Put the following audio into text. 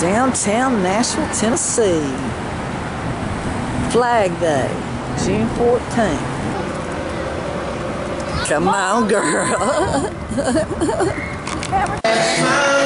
downtown Nashville, Tennessee. Flag Day, June 14th. Come on, girl.